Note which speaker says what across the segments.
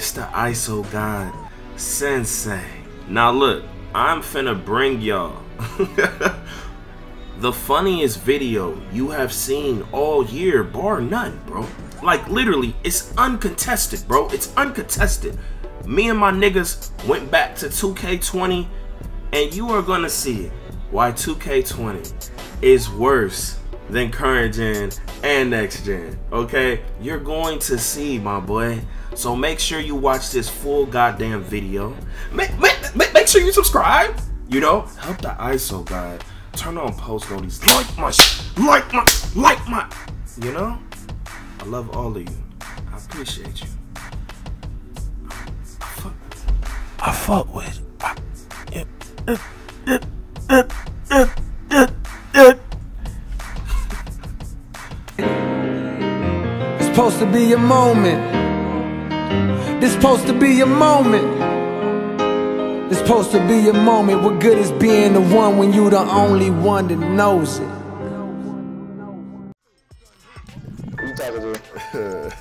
Speaker 1: The ISO God Sensei. Now look, I'm finna bring y'all the funniest video you have seen all year, bar none, bro. Like literally, it's uncontested, bro. It's uncontested. Me and my niggas went back to 2K20, and you are gonna see why 2K20 is worse than current gen and next gen. Okay, you're going to see, my boy. So make sure you watch this full goddamn video. Make, make, make, sure you subscribe. You know, help the ISO God. Turn on post notices. Like my, like my, like my. You know, I love all of you. I appreciate you. I fuck, I fuck with. It, it, it.
Speaker 2: It's supposed to be a moment. This supposed to be a moment. It's supposed to be a moment. What good is being the one when you the only one that knows it? Who you talking to?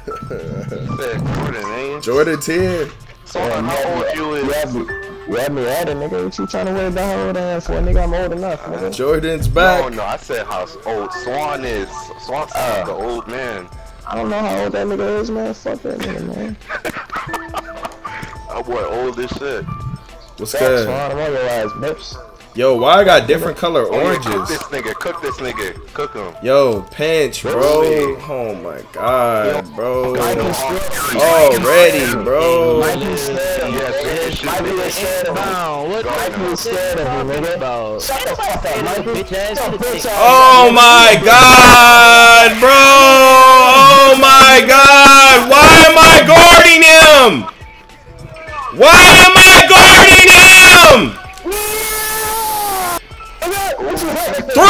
Speaker 1: Jordan 10.
Speaker 3: So how old you is?
Speaker 4: You had me, you had me at it, nigga. What you trying to wear the whole damn for? Nigga, I'm old enough, nigga.
Speaker 1: Jordan's
Speaker 3: No,
Speaker 1: back.
Speaker 3: no, I said how old Swan is. Swan's
Speaker 4: Uh.
Speaker 3: the old man.
Speaker 4: I don't know how old that nigga is, man. Fuck that nigga, man.
Speaker 3: That boy old as shit.
Speaker 1: What's
Speaker 4: Thanks,
Speaker 1: good?
Speaker 4: Swan. I'm on your ass, bitch.
Speaker 1: Yo, why I got different color
Speaker 3: yeah, Cook
Speaker 1: oranges?
Speaker 3: this nigga. Cook this nigga. Cook him.
Speaker 1: Yo, pinch, bro. Oh my god, bro.
Speaker 4: Mikey's scared of me.
Speaker 1: Already, bro.
Speaker 4: Of me.
Speaker 3: Yes, finish
Speaker 4: Mikey
Speaker 3: it.
Speaker 4: is scared of me.
Speaker 5: What
Speaker 4: Mikey is scared of me, nigga. Shut the fuck up, Mikey.
Speaker 5: Bitch ass
Speaker 4: Shut your bitch ass
Speaker 1: Oh my god, bro. Oh my god. Why am I guarding him? Why am I Throw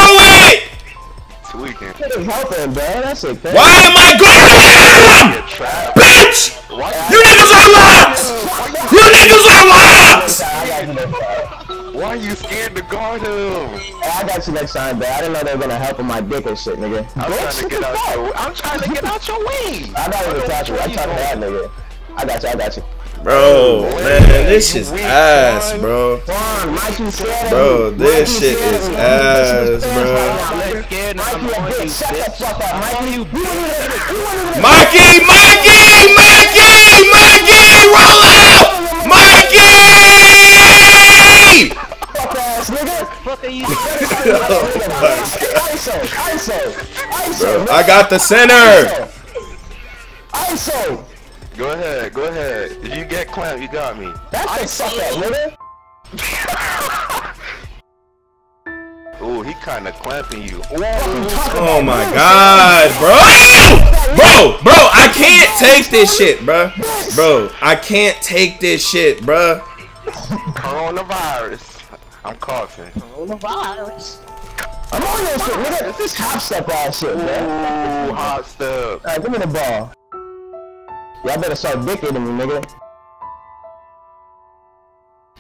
Speaker 1: it!
Speaker 3: Tweaking.
Speaker 4: Get his helping, bro. That's it, man.
Speaker 1: Why am I guarding him?
Speaker 3: Get trapped.
Speaker 1: Bitch!
Speaker 3: Why
Speaker 1: You niggas are locks! You niggas are locks!
Speaker 4: I got you next time.
Speaker 3: Why are you scared to guard him?
Speaker 4: Hey, I got you next time, bro. I didn't know they were gonna help with my dick and shit, nigga.
Speaker 3: I'm
Speaker 4: Bitch,
Speaker 3: trying to get out your. I'm trying to get out your way.
Speaker 4: I got you talk to you. I talked to that nigga. I got you. I got you.
Speaker 1: Bro, man, this is ass, bro. Bro, this shit is ass, bro.
Speaker 4: Mikey Mikey.
Speaker 1: Mikey, Mikey, roll out! Mikey!
Speaker 5: You?
Speaker 4: ISO, ISO, ISO.
Speaker 1: I got the center.
Speaker 4: ISO.
Speaker 3: Go ahead. Go ahead. If you get clamped, you got me.
Speaker 4: That's the suck that nigga.
Speaker 3: Ooh, he kind of clamping you.
Speaker 1: Oh my god, bro! Bro, bro, I can't take this shit, bro. Bro, I can't take this shit, bro.
Speaker 3: Coronavirus. I'm coughing. Coronavirus.
Speaker 4: I'm on this shit, nigga. This half step ass shit, man.
Speaker 3: Ooh, hot step.
Speaker 4: Alright, give me the ball. Y'all better start dicking to me, nigga.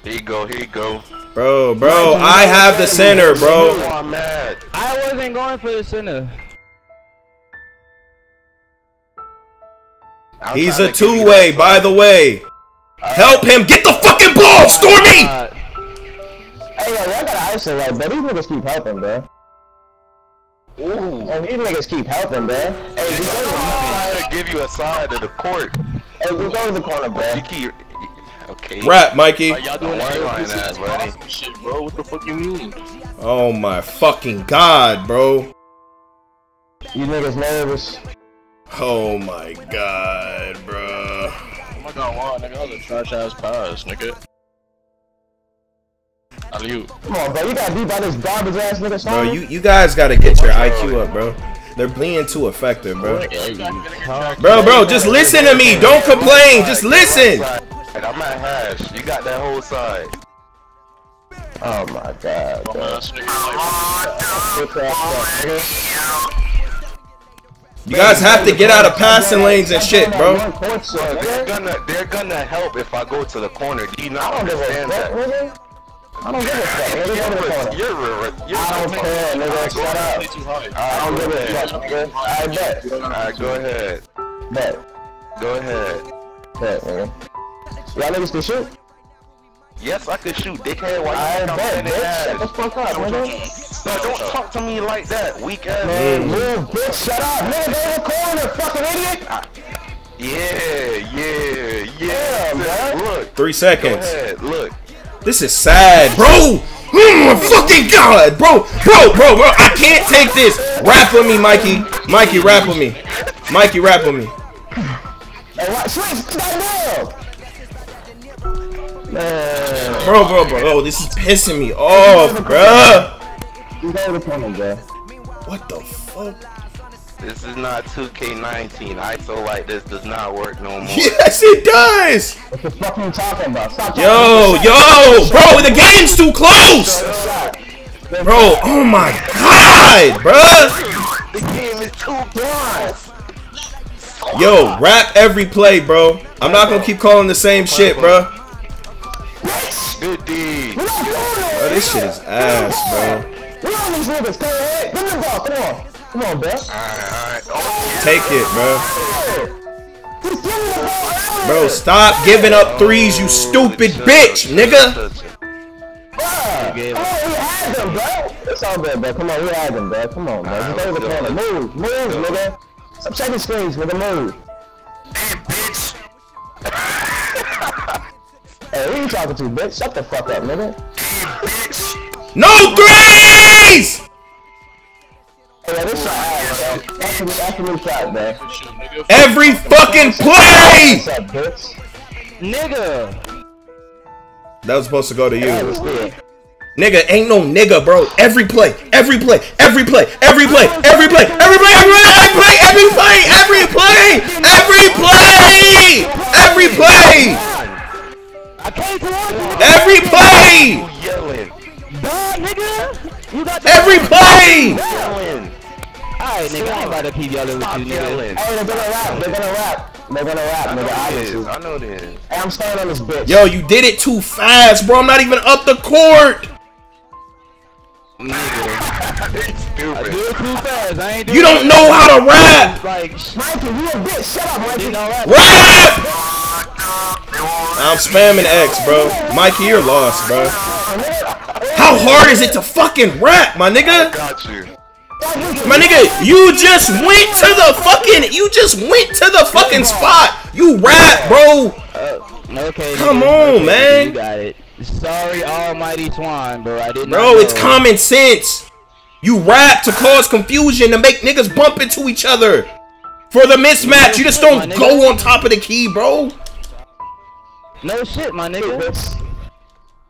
Speaker 3: Here you go. Here you go.
Speaker 1: Bro, bro, I have the center, bro.
Speaker 3: I'm mad.
Speaker 5: I wasn't going for the center.
Speaker 1: He's a
Speaker 3: to give you
Speaker 1: two-way, by the way. Help him get the fucking ball, Stormy!
Speaker 4: Hey, yo, y'all gotta ISO right, bro. These niggas keep helping, bro.
Speaker 3: Ooh.
Speaker 4: And these niggas keep helping, bro. Hey, we go to
Speaker 3: I'm trying to give you a side of the court.
Speaker 4: Hey, we go to the corner, bro.
Speaker 3: You keep. Okay.
Speaker 1: Rap, Mikey.
Speaker 6: Y'all doing
Speaker 3: Don't
Speaker 6: that
Speaker 3: buddy.
Speaker 6: awesome shit, bro. What the fuck you mean?
Speaker 1: Oh my fucking god, bro.
Speaker 4: You niggas nervous.
Speaker 1: Oh my god, bro.
Speaker 6: Oh my god, wow, nigga, that was a trash ass pass, nigga. Alley
Speaker 4: Come on, bro. You got beat by this garbage ass nigga,
Speaker 1: Bro, you, you guys gotta get your IQ up, bro. They're being too effective, bro. Bro, bro, just listen to me. Don't complain. Just listen.
Speaker 3: I'm at hash. You got that whole side.
Speaker 4: Oh my god,
Speaker 6: Bum
Speaker 4: bro.
Speaker 6: ass nigga.
Speaker 4: Bitch ass fuck, nigga.
Speaker 1: You guys have to get out of passing lanes and shit, bro.
Speaker 4: One court shit,
Speaker 3: They're gonna, they're gonna help if I go to the corner. Do you not
Speaker 4: don't
Speaker 3: understand that?
Speaker 4: Nigga. I don't give a fuck, nigga. Go to the corner.
Speaker 3: You're, you're, you're,
Speaker 4: I don't care, nigga. Shut up.
Speaker 6: Way too high.
Speaker 4: I don't give a fuck, nigga. I bet.
Speaker 3: Alright, go ahead.
Speaker 4: Bet.
Speaker 3: Go ahead.
Speaker 4: Bet, nigga. Y'all niggas can shoot.
Speaker 3: Yes, I could shoot, dickhead. Why
Speaker 4: I
Speaker 3: you think
Speaker 4: bet,
Speaker 3: I'm in the
Speaker 4: bitch. Shut the fuck up, nigga.
Speaker 3: No, don't talk to me like that, weak ass.
Speaker 4: Man, move, bitch, shut up. Nigga, they recording it, fucking idiot.
Speaker 3: Yeah, yeah, yeah.
Speaker 4: Yeah, man.
Speaker 3: Look,
Speaker 1: Three
Speaker 3: go
Speaker 1: seconds.
Speaker 3: ahead, look.
Speaker 1: This is sad, bro. Oh fucking god, bro, bro, bro, bro. I can't take this. Rap with me, Mikey. Mikey, rap with me. Mikey, rap with me.
Speaker 4: Hey, what? Switch, goddamn. Man,
Speaker 1: Bro, bro, bro. Oh, this is pissing me off, bruh.
Speaker 4: you go to corner, bro.
Speaker 1: What the fuck?
Speaker 3: This is not 2K19. I ISO like this does not work no more.
Speaker 1: Yes, it does.
Speaker 4: What the fuck are you talking about? Stop talking
Speaker 1: Yo, yo, bro, the game's too close. Bro, oh my god, bruh.
Speaker 3: The game is too close.
Speaker 1: Yo, rap every play, bro. I'm not gonna keep calling the same shit, bro.
Speaker 3: Good deed.
Speaker 4: We're not doing it.
Speaker 1: Bro, this shit is ass, bro.
Speaker 4: We on these niggas, go ahead. Give me the ball, come on. Come bro.
Speaker 3: Alright, alright. Oh,
Speaker 1: Take it, bro.
Speaker 4: Just give me the ball.
Speaker 1: Bro, stop giving up threes, you stupid bitch, nigga.
Speaker 4: Come on, we had them, bro. It's all good, bro. Come on, we had them, bro. Come on, bro. Just go the corner. Move, move, nigga. Stop checking screens, nigga. Move. Hey, bitch. Hey, who you talking to, bitch? Shut the fuck up, nigga.
Speaker 1: No threes!
Speaker 4: Hey, this shot ass, bro. That's a, that's a new shot, bro.
Speaker 1: Every fucking play!
Speaker 4: What's up, bitch?
Speaker 5: Nigga.
Speaker 1: That was supposed to go to you. Nigga, ain't no nigga, bro. Every play, every play, every play, every play, every play, every play, every play, every play, every play, every play, every play, every play,
Speaker 5: I came to watch you.
Speaker 1: every play,
Speaker 3: yelling.
Speaker 5: Duh, nigga. You got the
Speaker 1: every play.
Speaker 3: Yelling.
Speaker 5: Alright, nigga. I ain't about to keep yelling with
Speaker 3: Stop
Speaker 5: you, nigga.
Speaker 3: yelling.
Speaker 4: Hey, they're gonna rap. They're gonna rap. They're gonna rap,
Speaker 3: I
Speaker 4: nigga. Obviously.
Speaker 3: I know this.
Speaker 4: Hey, I'm standing on this bitch.
Speaker 1: Yo, you did it too fast, bro. I'm not even up the court.
Speaker 3: Stupid.
Speaker 5: Do it too fast. I ain't doing
Speaker 1: You don't know how to rap.
Speaker 5: Like, sh-
Speaker 4: Mikey, you a bitch. Shut up, Mikey.
Speaker 5: you know what?
Speaker 1: Rap! I'm spamming X, bro. Mikey, you're lost, bro. Oh, how hard is it to fucking rap, my nigga?
Speaker 3: Got you.
Speaker 1: My nigga, you just went to the fucking, you just went to the fucking spot. You rap, bro.
Speaker 5: Uh, okay.
Speaker 1: Come on,
Speaker 5: Okay,
Speaker 1: man.
Speaker 5: You got it. Sorry, Almighty Swan, bro. I didn't.
Speaker 1: Bro, it's common sense. You rap to cause confusion to make niggas bump into each other. For the mismatch, you just don't go on top of the key, bro.
Speaker 5: No shit, my nigga.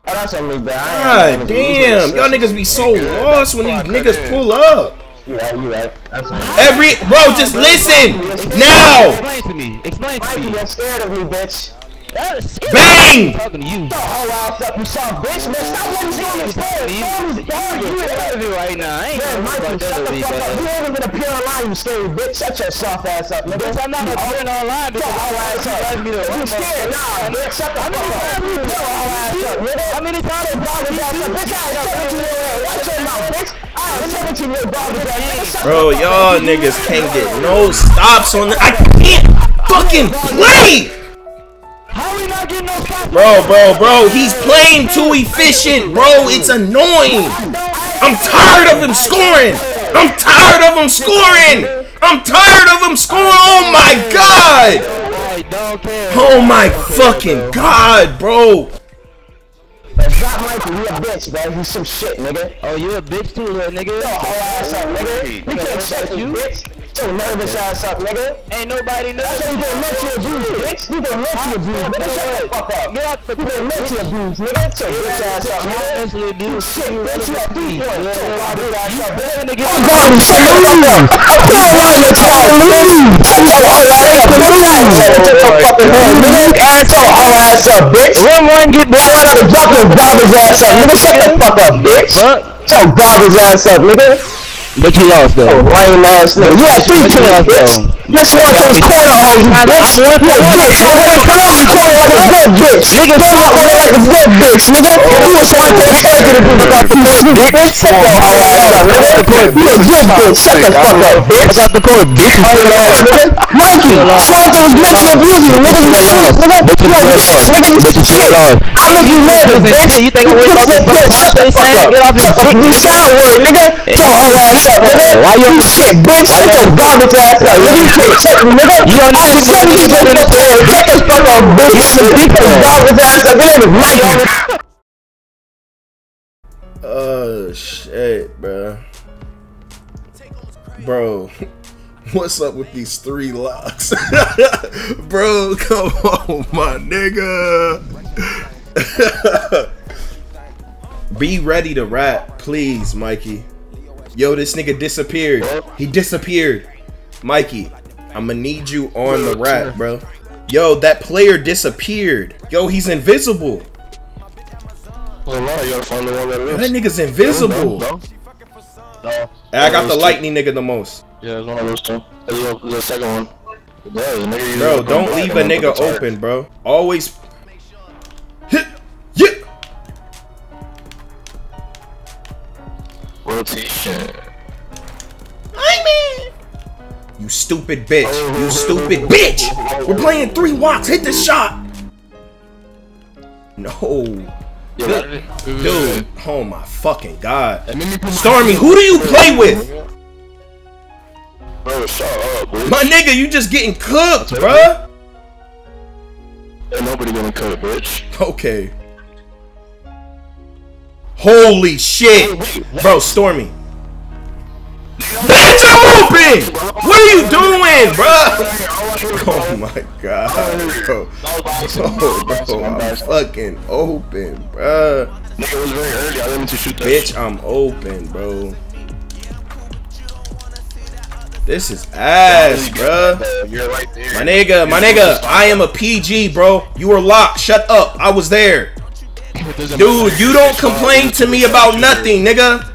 Speaker 4: Oh, that's on me, bro.
Speaker 1: God damn, y'all niggas be so lost when these niggas pull up.
Speaker 4: You right, you right. That's on me.
Speaker 1: Every bro, just listen now.
Speaker 5: Explain to me. Explain to
Speaker 4: Mikey,
Speaker 5: me.
Speaker 4: you're scared of me, bitch.
Speaker 5: That's
Speaker 1: Bang!
Speaker 5: Talking to you.
Speaker 4: Shut your ass up, you son, bitch. Man, stop letting me on the stage.
Speaker 5: You
Speaker 4: Man,
Speaker 5: you gotta do right now. I ain't
Speaker 4: Man,
Speaker 5: gonna
Speaker 4: Mikey,
Speaker 5: fuck that
Speaker 4: shut the fuck up. You ain't even gonna appear online, you scary bitch. Shut your soft ass up, nigga.
Speaker 5: Bitch, I'm not appearing online because
Speaker 4: Shut your ass up.
Speaker 5: asked
Speaker 4: You scared? Nah, bitch. Shut the fuck up. Shut your ass up, nigga.
Speaker 5: How many times have
Speaker 4: Dog
Speaker 5: I
Speaker 4: is ass up. Bitch, I ain't 17 year old. Watch your mouth, bitch. I am 17 year old dog is ass. Nigga, shut
Speaker 1: Bro,
Speaker 4: the
Speaker 1: y'all niggas can't get no stops on the I can't fucking play!
Speaker 5: How we not getting no stop?
Speaker 1: Bro, bro, bro, he's playing too efficient, bro. It's annoying. I'm tired of him scoring. I'm tired of him scoring. I'm tired of him scoring. Oh my god.
Speaker 5: I don't care.
Speaker 1: Oh my fucking god, bro.
Speaker 4: Drop Mikey, you a bitch, bro. You some shit, nigga.
Speaker 5: Oh, you a bitch too, little nigga.
Speaker 4: Your whole ass up, nigga. We can't shut you, bitch. Your nervous ass up, nigga.
Speaker 5: Ain't nobody know.
Speaker 4: That's why you get mental abuse, bitch. You get mental abuse, nigga. Shut the fuck up.
Speaker 5: Get out the
Speaker 4: You get mental abuse, nigga. Get your bitch ass up, nigga.
Speaker 5: Mentally abused.
Speaker 4: Shit, bitch, you point. Get your body ass up,
Speaker 5: get
Speaker 4: I'm going to shut the fuck up. I'm going to let y'all leave. Shut your whole ass up, nigga. Shut your fucking head, nigga. Ass your whole ass up, bitch. Run one, get blown out of the drop your garbage ass up, nigga. Shut the fuck up, bitch. Shut your garbage ass up, nigga.
Speaker 5: But you lost
Speaker 4: Oh,
Speaker 5: though.
Speaker 4: lame ass nigga. You had three kills, bitch. You swung those corner hoes, you bitch. You a bitch. You went come on, you corner like a good bitch. Nigga, you out there like a good bitch, nigga. You was trying to take it to do about the bitch. Shut whole ass up. You a good bitch. Shut the fuck up, bitch.
Speaker 5: Got the court, bitch.
Speaker 4: Mikey, Swanton was mentally abusing you, nigga. You serious, nigga?
Speaker 5: Bitch, you
Speaker 4: You a bitch, nigga. You
Speaker 5: Bitch, you
Speaker 4: shit. I make you nervous, bitch.
Speaker 5: You think I'm worried about this fucking
Speaker 4: Shut the fuck up.
Speaker 5: Get off your
Speaker 4: the
Speaker 5: dick,
Speaker 4: You
Speaker 5: nigga.
Speaker 4: sound word, nigga. Your whole ass
Speaker 5: Why you-
Speaker 4: shit, bitch. Shut your garbage ass nigga. Check me, nigga.
Speaker 5: You don't need to
Speaker 4: Shut the fuck up, bitch. You shut your garbage ass up. Mikey.
Speaker 1: Oh shit, bro. Bro, what's up with these three locks? bro, come on, my nigga. Be ready to rap, please, Mikey. Yo, this nigga disappeared. He disappeared. Mikey, I'ma need you on the rap, bro. Yo, that player disappeared. Yo, he's invisible.
Speaker 6: Well, now you gotta find the one that
Speaker 1: nigga's invisible.
Speaker 6: No,
Speaker 1: I got the lightning nigga the most.
Speaker 6: Yeah, it's one of those two. It's the, second one. Yeah, the nigga usually
Speaker 1: Bro, don't leave a nigga
Speaker 6: put the tire.
Speaker 1: open, bro. Always
Speaker 6: Rotation.
Speaker 1: You stupid bitch. You oh. stupid bitch. We're playing three watts. Hit the shot. No, Dude, dude. Oh my fucking god.
Speaker 6: And then you put my-
Speaker 1: Stormy, who do you play with?
Speaker 6: Bro, shut up, bitch.
Speaker 1: My nigga, you just getting cooked, bruh.
Speaker 6: Ain't nobody gonna cut it, bitch.
Speaker 1: Okay. Holy shit. Bro, Stormy. Bitch, I'm open! What are you doing, bro? Oh my god, bro. Oh, bro, I'm fucking open,
Speaker 6: that.
Speaker 1: Bitch, I'm open, bro. This is ass,
Speaker 6: there.
Speaker 1: My nigga, my nigga, I am a PG, bro. You were locked. Shut up. I was there. Dude, you don't complain to me about nothing, nigga.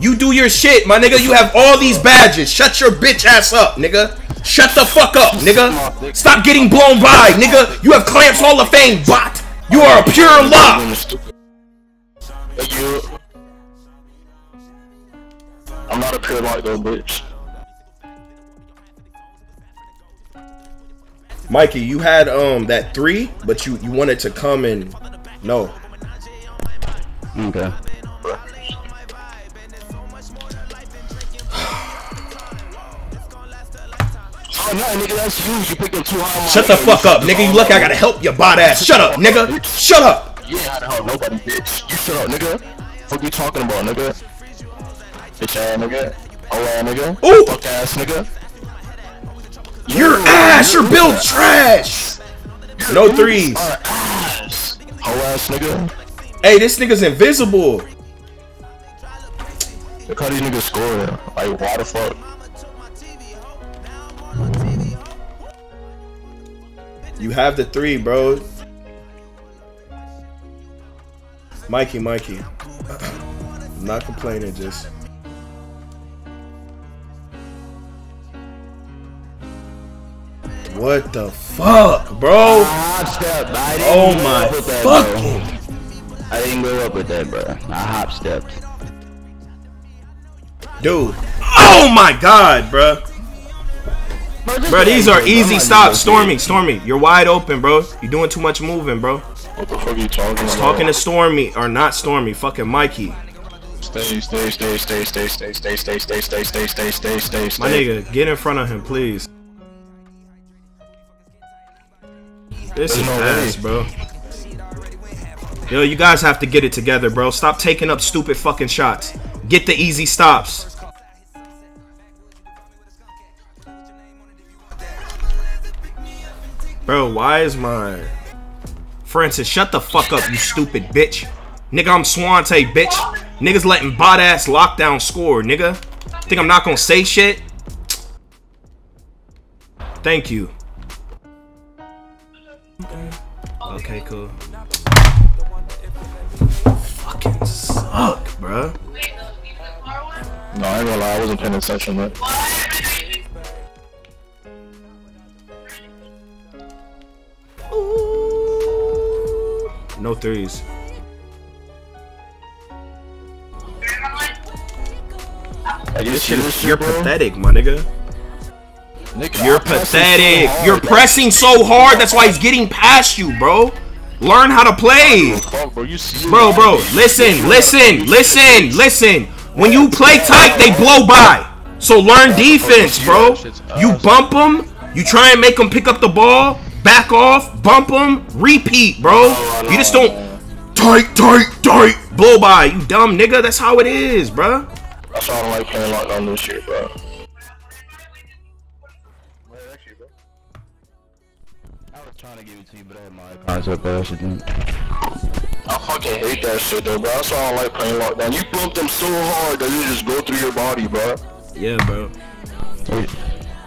Speaker 1: You do your shit, my nigga. You have all these badges. Shut your bitch ass up, nigga. Shut the fuck up, nigga. Stop getting blown by, nigga. You have Clamps Hall of Fame, bot. You are a pure lock.
Speaker 6: I'm not a pure lock though, bitch.
Speaker 1: Mikey, you had um that three, but you you wanted to come and no.
Speaker 5: Okay.
Speaker 6: Oh no, nigga, that's you. You picked up too high. on my
Speaker 1: Shut the
Speaker 6: nigga.
Speaker 1: fuck
Speaker 6: You
Speaker 1: up,
Speaker 6: shut
Speaker 1: nigga.
Speaker 6: the
Speaker 1: You
Speaker 6: fuck
Speaker 1: lucky I
Speaker 6: up.
Speaker 1: gotta help your bot ass. Shut up, nigga. Shut up.
Speaker 6: You ain't had to help nobody, bitch. You shut up, nigga. What you talking about, nigga? Bitch ass nigga. Oh ass nigga.
Speaker 1: Ooh.
Speaker 6: Fuck ass nigga.
Speaker 1: Your ass, your build trash. No threes.
Speaker 6: Are ass. Hoe ass nigga.
Speaker 1: Hey, this nigga's invisible.
Speaker 6: Look how these niggas score. Like, why the fuck?
Speaker 1: You have the three, bro. Mikey, Mikey. I'm not complaining, just. What the fuck, bro?
Speaker 5: Hop step. I didn't
Speaker 1: Oh my
Speaker 5: up with that, bro.
Speaker 1: fucking.
Speaker 5: I didn't go up with that, bro. I hop stepped.
Speaker 1: Dude. Oh my god, bro. Bro, these are easy stops. Stormy, Stormy, you're wide open, bro. You're doing too much moving, bro.
Speaker 6: What the fuck are you talking about?
Speaker 1: Talking to Stormy, or not Stormy, fucking Mikey.
Speaker 6: Stay, stay, stay, stay, stay, stay, stay, stay, stay, stay, stay, stay, stay, stay, stay.
Speaker 1: My nigga, get in front of him, please. This is
Speaker 6: There's no
Speaker 1: ass,
Speaker 6: way.
Speaker 1: bro. Yo, you guys have to get it together, bro. Stop taking up stupid fucking shots. Get the easy stops. Bro, why is my Francis? Shut the fuck up, you stupid bitch. Nigga, I'm Swante, bitch. Niggas letting bot ass lockdown score, nigga. Think I'm not gonna say shit? Thank you. Okay, cool. Fucking suck, bruh.
Speaker 6: No, I ain't gonna lie, I wasn't paying attention, man.
Speaker 1: No threes.
Speaker 6: Like, this shit is
Speaker 1: You're
Speaker 6: bro.
Speaker 1: pathetic, my nigga. You're pathetic. You're pressing so hard. That's why he's getting past you, bro. Learn how to play.
Speaker 6: Bro,
Speaker 1: Bro, bro, listen, listen, listen, listen. When you play tight, they blow by. So learn defense, bro. You bump them, you try and make them pick up the ball, back off, bump them, repeat, bro. You just don't tight, tight, tight, blow by. You dumb nigga. That's how it is, bro.
Speaker 6: That's why I don't like playing lockdown this year, bro.
Speaker 5: You, but I had my concept bro. Shit, man.
Speaker 6: I fucking hate that shit though, bro. That's why I don't like playing lockdown. You bump them so hard that you just go through your body, bro.
Speaker 1: Yeah, bro.
Speaker 5: If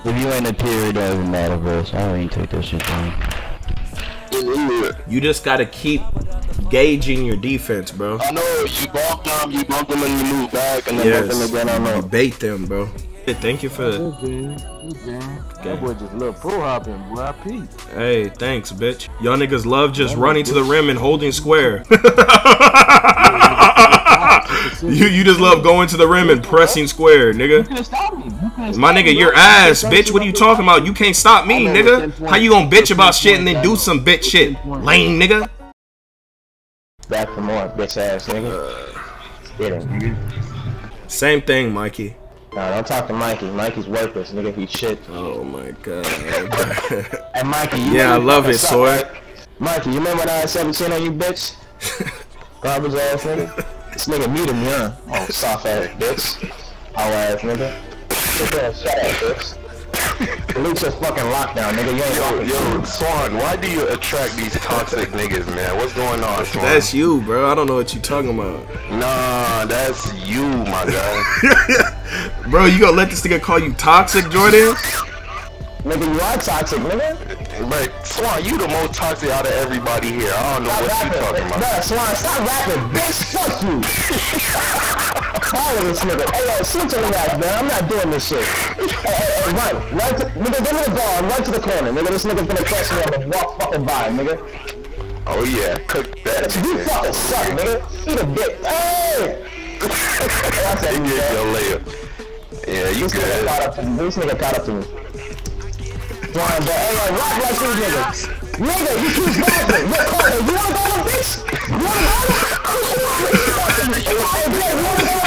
Speaker 5: if you ain't a tier, it doesn't matter, bro. So I ain't take that shit down.
Speaker 1: You just gotta keep gauging your defense, bro.
Speaker 6: I know you bump them, you bump them, and you move back, and then bump
Speaker 1: Yes.
Speaker 6: them again. I
Speaker 1: You
Speaker 6: know.
Speaker 1: bait them, bro. Hey, Thank you for.
Speaker 7: That boy just little pro hopping, boy. I.
Speaker 1: Hey, thanks, bitch. Y'all niggas love just running to the rim and holding square. you you just love going to the rim and pressing square, nigga.
Speaker 7: couldn't stop me. You couldn't stop
Speaker 1: My nigga, your ass, bitch. What are you talking about? You can't stop me, nigga. How you gonna bitch about shit and then do some bitch shit, lame nigga?
Speaker 4: Back for more, bitch ass nigga. Get him, nigga.
Speaker 1: Same thing, Mikey.
Speaker 4: Nah, don't talk to Mikey. Mikey's worthless, nigga. He shit.
Speaker 1: Oh my god.
Speaker 4: Hey, Mikey, you
Speaker 1: Yeah, I love it, Soy.
Speaker 4: Mikey, you remember when I had 17 on you, bitch? Garbage ass nigga. This nigga muted him, yeah. Oh, soft ass bitch. How ass nigga. That shut ass bitch. Luke's a fucking lockdown, nigga. You ain't
Speaker 3: Yo, yo, Swan, why do you attract these toxic niggas, man? What's going on, Swan?
Speaker 1: That's you, bro. I don't know what you talking about.
Speaker 3: Nah, that's you, my guy.
Speaker 1: Bro, you gonna let this nigga call you toxic, Jordan?
Speaker 4: Nigga, you are toxic, nigga.
Speaker 3: But Swan, you the most toxic out of everybody here. I don't know
Speaker 4: Stop
Speaker 3: what you
Speaker 4: rapping.
Speaker 3: talking about.
Speaker 4: Bruh, Swan, stop rapping, bitch. Fuck you. Follow this nigga. Hey, yo, shoot to the left, man. I'm not doing this shit. Hey, hey, run. Run to, nigga, give me the ball run to the corner. Nigga, this nigga's gonna catch me. I'm gonna walk fucking by, nigga.
Speaker 3: Oh yeah, cook that.
Speaker 4: You fucking suck, nigga. Eat a dick. Hey! That's it,
Speaker 3: You
Speaker 4: man.
Speaker 3: get your layup. Yeah, you
Speaker 4: This nigga caught up to me. This nigga caught up to me. Flying back. Hey, yo, rock like these niggas. Nigga, you keep rapping. Look, on. You wanna go to bitch? You wanna go to Hey,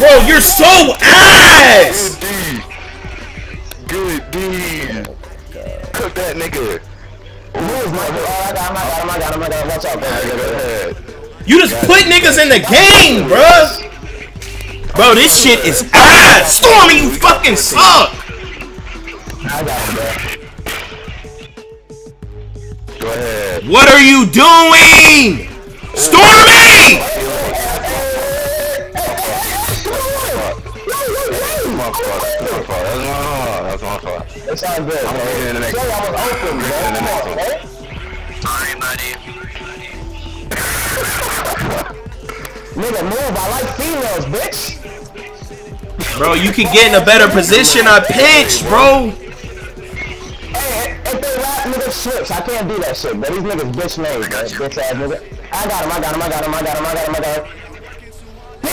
Speaker 1: Bro, you're so ass!
Speaker 3: Good D. Cook that nigga.
Speaker 4: Oh. Watch out, bro.
Speaker 1: You just put niggas in the game, bruh! Bro, this shit is ass! Stormy, you fucking suck!
Speaker 4: I got him, bro.
Speaker 3: Go ahead.
Speaker 1: What are you doing? Stormy!
Speaker 3: My fault. That's my fault. That's my fault. That's
Speaker 4: all good,
Speaker 3: I'm
Speaker 4: bro.
Speaker 3: getting in the next
Speaker 4: Say I was open, bro.
Speaker 3: in the next
Speaker 4: on,
Speaker 3: one.
Speaker 4: bro. Nigga, move. I like females, bitch.
Speaker 1: Bro, you can get in a better position on pitch, bro.
Speaker 4: Hey, if they rap, nigga, switch. I can't do that shit, bro. These niggas bitch made. Bitch ass nigga. I got him, I got him, I got him, I got him, I got him, I got him.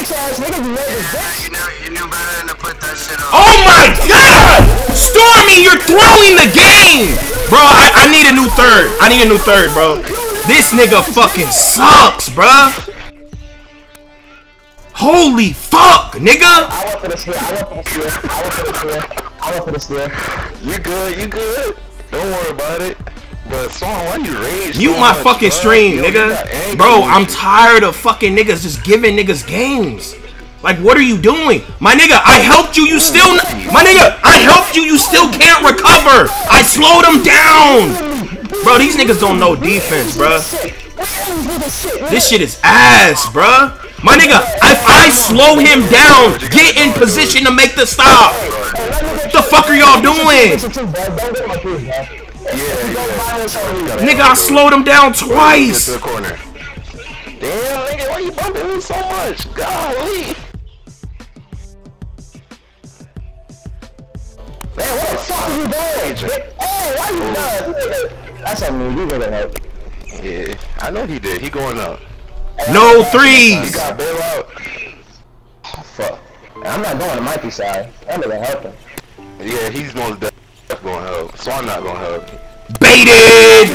Speaker 4: Bitch ass nigga, you made this bitch.
Speaker 3: You know, you knew better than to put that shit on.
Speaker 1: Oh my god! Stormy, you're throwing the game! Bro, I, I need a new third. I need a new third, bro. This nigga fucking sucks, bro. Holy fuck, nigga!
Speaker 4: I went for the steal, I went for the steal, I went for the steal, I went for the steal.
Speaker 3: You good? You good? Don't worry about it. But Swan, why you?
Speaker 1: Mute my fucking stream,
Speaker 3: you
Speaker 1: nigga. Bro, I'm tired of fucking niggas just giving niggas games. Like, what are you doing? My nigga, I helped you, you still My nigga, I cover. I slowed him down. Bro, these niggas don't know defense, bro. This shit is ass, bro. My nigga, if I slow him down, get in position to make the stop. What the fuck are y'all doing? Nigga, I slowed him down twice.
Speaker 3: to the corner. Damn, nigga, why you bumping me so much? Golly.
Speaker 4: Man, what the fuck are you doing? Hey, why you done? That's on me. You gonna help.
Speaker 3: Yeah, I know he did. He going up.
Speaker 1: No
Speaker 3: He
Speaker 1: threes.
Speaker 3: got bail out.
Speaker 4: Oh, fuck. I'm not going to Mikey's side. That nigga helping.
Speaker 3: Yeah, he's most definitely going to help. So I'm not going to help.
Speaker 1: Baited.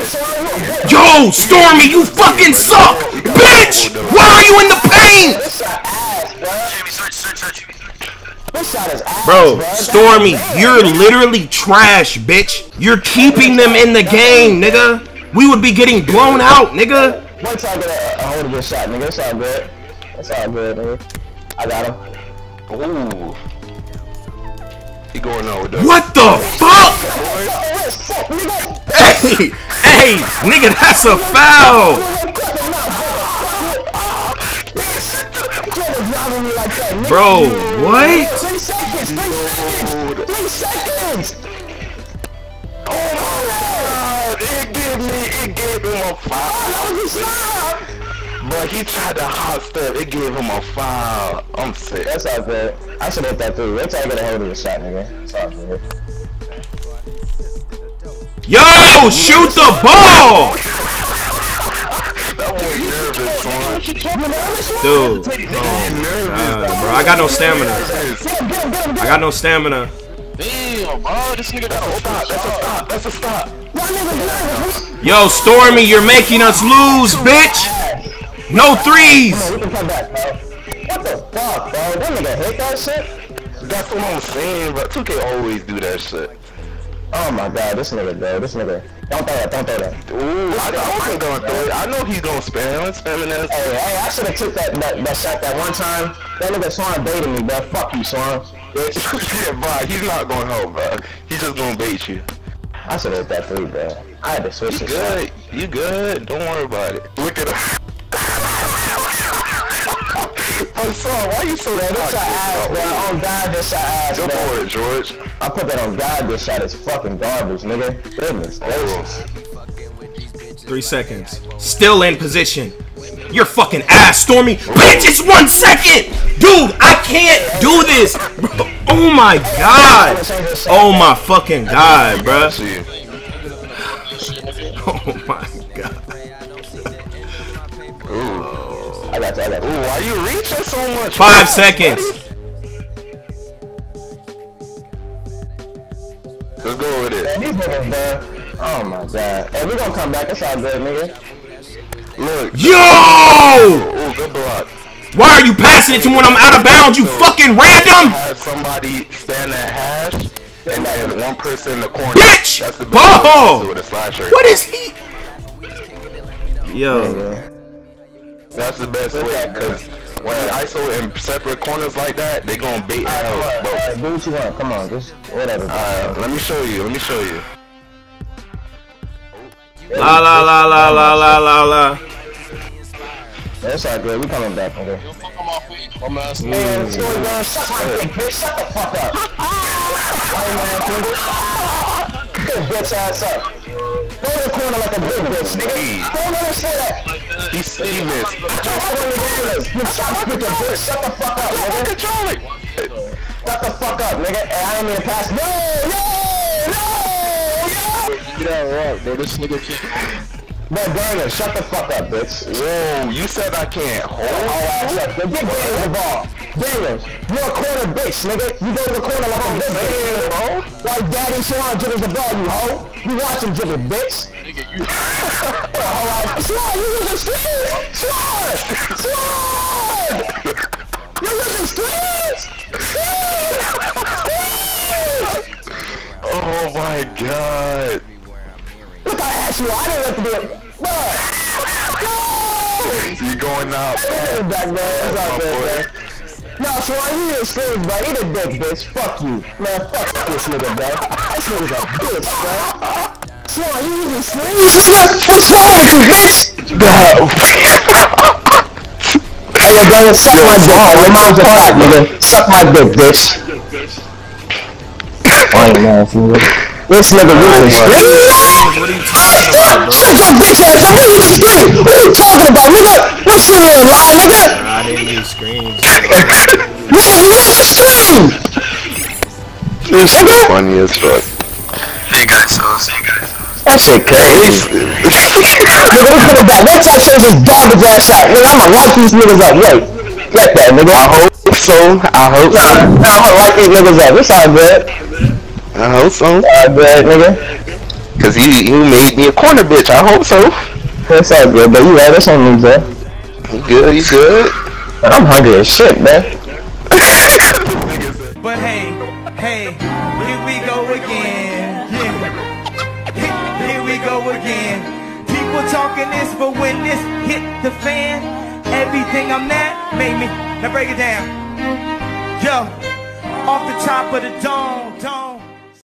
Speaker 1: Yo, Stormy, you fucking suck, bitch. Why are you in the paint?
Speaker 4: This shot bro. Is
Speaker 1: Bro,
Speaker 4: bro.
Speaker 1: Stormy, you're literally trash, bitch. You're keeping them in the game, nigga. We would be getting blown out, nigga.
Speaker 4: One time get a, a hold of this shot, nigga. It's all good. It's all good, nigga. I got him.
Speaker 3: Ooh. Going with that.
Speaker 1: What the fuck? Hey, hey, nigga, that's a foul.
Speaker 4: Driving me like that, nigga.
Speaker 1: Bro, what?
Speaker 4: Three seconds. Three seconds. Three seconds.
Speaker 3: Oh, it gave me, it gave him a foul. But he tried to hot step. It gave him a foul. I'm sick.
Speaker 4: That's all good. I should hit that three. Wait till I get a hold of the shot, nigga. It's all good.
Speaker 1: Yo, shoot the ball.
Speaker 3: That boy nervous, son.
Speaker 1: Dude,
Speaker 3: nervous.
Speaker 1: uh, bro, I got no stamina. I got no stamina.
Speaker 3: Damn, bro, this nigga got a stop. That's a stop. That's a stop.
Speaker 1: Yo, Stormy, you're making us lose, bitch. No threes.
Speaker 4: We can come back, bro. What the fuck, bro? That nigga hit that shit?
Speaker 3: That's what I'm saying, but 2K always do that shit.
Speaker 4: Oh my god, this nigga, bro. This nigga. Don't throw that, don't throw that.
Speaker 3: Ooh, I, I wasn't going through it. I know he's gonna spam. I'm spamming that.
Speaker 4: Hey, hey, I should have took that, that that shot that one time. That nigga Swan baited me, bro. Fuck you, Swan.
Speaker 3: yeah, bro, he's not gonna help, bro. He's just gonna bait you.
Speaker 4: I should have hit that three, bro. I had to switch
Speaker 3: You
Speaker 4: the shot.
Speaker 3: good? You good? Don't worry about it. Look at him. I'm sorry. Why you so
Speaker 4: This oh, shot ass, bro. On God, this shot ass,
Speaker 3: Go
Speaker 4: bro.
Speaker 3: for it, George.
Speaker 4: I put that on God, this shot is fucking garbage, nigga. Goodness oh. gracious.
Speaker 1: Three seconds. Still in position. You're fucking ass, Stormy. Bitch, it's one second. Dude, I can't do this. Bro, oh my god. Oh my fucking god, bro.
Speaker 3: See you.
Speaker 1: Oh my
Speaker 4: got you, I got
Speaker 3: Ooh,
Speaker 4: you.
Speaker 3: why you reaching so much?
Speaker 1: Five seconds.
Speaker 3: Let's go with it.
Speaker 4: Man, these niggas, bro. Oh my god. Hey, we gonna come back. It's all good, nigga.
Speaker 3: Look.
Speaker 1: Yo!
Speaker 3: Ooh, good block.
Speaker 1: Why are you passing it to me when I'm out of bounds, you fucking random?
Speaker 3: Have somebody stand at hash, and then one person in the corner.
Speaker 1: Bitch!
Speaker 3: That's the
Speaker 1: Ball!
Speaker 3: best way to do it, with a.
Speaker 1: What is he? Yo.
Speaker 3: That's the best way, because when they ISO in separate corners like that, they gonna bait and help. But,
Speaker 4: Alright, do what you want. Come on, just whatever.
Speaker 3: uh, let me show you. Let me show you.
Speaker 1: La la la la la la la la.
Speaker 4: That's all good. We coming back, nigga. Man, what's going on? Shut my dick, bitch. Shut the fuck up. Hey, man, Get your bitch ass up. Go to the corner like a big bitch, nigga. Don't let her say that.
Speaker 3: He, he missed.
Speaker 4: You shut the bitch. Shut the fuck up, nigga.
Speaker 3: Control it.
Speaker 4: Shut the fuck up, nigga. Hey, I ain't mean to pass. No, no, no, no.
Speaker 7: Get out bro. This nigga can't.
Speaker 4: Bro, Daniel, shut the fuck up, bitch.
Speaker 3: Whoa, you said I can't oh, oh, oh, hold.
Speaker 4: Oh, ass up. Then Give Daniels the ball. Daniels, you're a corner bitch, nigga. You go to the corner like a bitch, bro. Like Daddy Swan dribbles the ball, you hoe. You watch him dribble, bitch.
Speaker 7: Nigga, you.
Speaker 4: Alright, Swan, you using screens? Swan! Swan! You using screens?
Speaker 3: Oh my god.
Speaker 4: Look, I asked you, I didn't No!
Speaker 3: You going out.
Speaker 4: Get back, man. It's all good, man. No, Swan, you ain't screams, bro. Eat a dick, bitch. Fuck you. Man, fuck this nigga, bro. This nigga's a bitch, bro. Swan, you using screams, nigga? What's wrong with you, bitch? Hey, yo, brother, suck my dick, bro. Your mom's a fat, nigga. Suck my dick, bitch. Lame ass, nigga. This nigga using screams?
Speaker 1: What are you talking about, bro?
Speaker 4: Shut your bitch ass up. What you scream? What are you talking about, nigga? What's your little lie, nigga?
Speaker 1: I didn't use screams.
Speaker 4: Nigga, you never scream!
Speaker 3: This is funny as fuck.
Speaker 4: Hey That shit crazy. nigga, we put it back. Next time shows this garbage ass shot. Nigga, I'ma light these niggas up. Wait. Let that, nigga.
Speaker 3: I hope so. I hope
Speaker 4: Nah,
Speaker 3: so.
Speaker 4: nah, I'ma light these niggas up. It's all good.
Speaker 3: I hope so.
Speaker 4: All good, nigga.
Speaker 3: Cause you you made me a corner bitch. I hope so.
Speaker 4: That's all good, but you right. That's on me, bro.
Speaker 3: You good? You good?
Speaker 4: I'm hungry as shit, man.
Speaker 2: But hey, hey, here we go again. Yeah. Here- Here we go again. People talking this, but when this hit the fan, everything I'm at made me. Now break it down. Yo, off the top of the dome, dome.